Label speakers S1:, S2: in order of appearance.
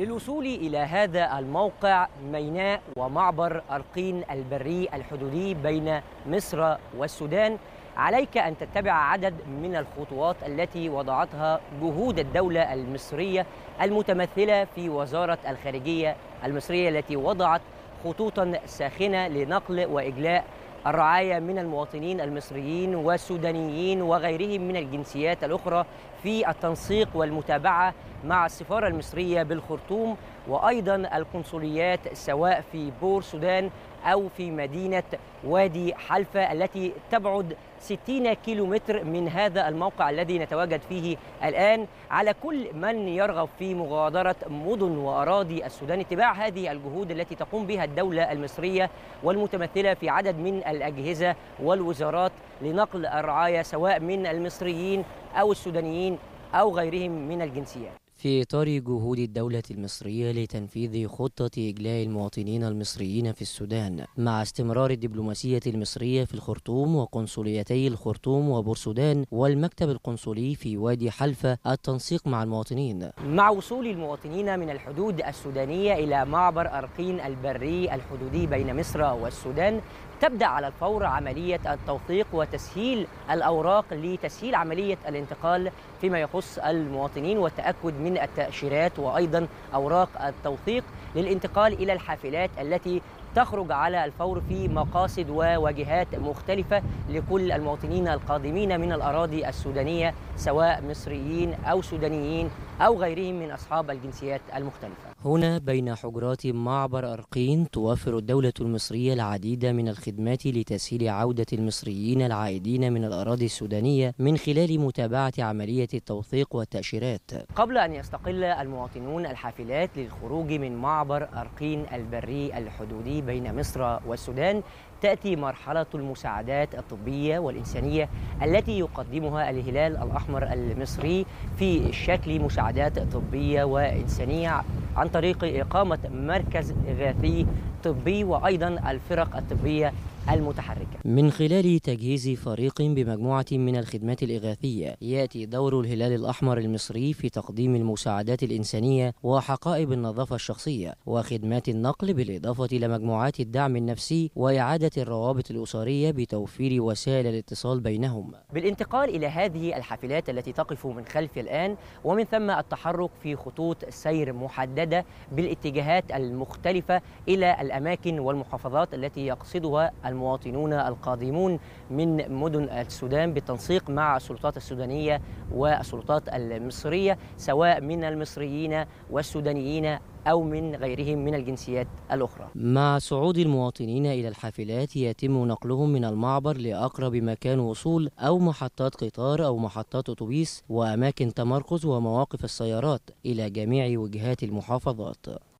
S1: للوصول إلى هذا الموقع ميناء ومعبر أرقين البري الحدودي بين مصر والسودان. عليك أن تتبع عدد من الخطوات التي وضعتها جهود الدولة المصرية المتمثلة في وزارة الخارجية المصرية التي وضعت خطوطا ساخنة لنقل وإجلاء الرعاية من المواطنين المصريين والسودانيين وغيرهم من الجنسيات الأخرى في التنسيق والمتابعة مع السفارة المصرية بالخرطوم وأيضا القنصليات سواء في بور سودان أو في مدينة وادي حلفة التي تبعد 60 كيلومتر من هذا الموقع الذي نتواجد فيه الآن. على كل من يرغب في مغادرة مدن وأراضي السودان اتباع هذه الجهود التي تقوم بها الدولة المصرية والمتمثلة في عدد من الأجهزة والوزارات لنقل الرعاية سواء من المصريين أو السودانيين أو غيرهم من الجنسيات.
S2: في إطار جهود الدولة المصرية لتنفيذ خطة إجلاء المواطنين المصريين في السودان مع استمرار الدبلوماسية المصرية في الخرطوم وقنصليتي الخرطوم وبورسودان والمكتب القنصلي في وادي حلفة التنسيق مع المواطنين.
S1: مع وصول المواطنين من الحدود السودانية إلى معبر أرقين البري الحدودي بين مصر والسودان تبدأ على الفور عملية التوثيق وتسهيل الأوراق لتسهيل عملية الانتقال فيما يخص المواطنين والتأكد من التأشيرات وأيضا أوراق التوثيق للانتقال إلى الحافلات التي تخرج على الفور في مقاصد وواجهات مختلفة لكل المواطنين القادمين من الأراضي السودانية سواء مصريين أو سودانيين. أو غيرهم من أصحاب الجنسيات المختلفة.
S2: هنا بين حجرات معبر أرقين توفر الدولة المصرية العديد من الخدمات لتسهيل عودة المصريين العائدين من الأراضي السودانية من خلال متابعة عملية التوثيق والتأشيرات.
S1: قبل أن يستقل المواطنون الحافلات للخروج من معبر أرقين البري الحدودي بين مصر والسودان تأتي مرحلة المساعدات الطبية والإنسانية التي يقدمها الهلال الأحمر المصري في شكل مساعدات طبية وإنسانية عن طريق إقامة مركز إغاثي طبي وأيضا الفرق الطبية المتحركة.
S2: من خلال تجهيز فريق بمجموعة من الخدمات الإغاثية يأتي دور الهلال الأحمر المصري في تقديم المساعدات الإنسانية وحقائب النظافة الشخصية وخدمات النقل بالإضافة إلى مجموعات الدعم النفسي وإعادة الروابط الأسرية بتوفير وسائل الاتصال بينهم.
S1: بالانتقال إلى هذه الحافلات التي تقف من خلفي الآن ومن ثم التحرك في خطوط سير محددة بالاتجاهات المختلفة إلى الأماكن والمحافظات التي يقصدها المواطنون القادمون من مدن السودان بالتنسيق مع السلطات السودانية والسلطات المصرية سواء من المصريين والسودانيين أو من غيرهم من الجنسيات الأخرى.
S2: مع صعود المواطنين إلى الحافلات يتم نقلهم من المعبر لأقرب مكان وصول أو محطات قطار أو محطات أتوبيس وأماكن تمركز ومواقف السيارات إلى جميع وجهات المحافظات.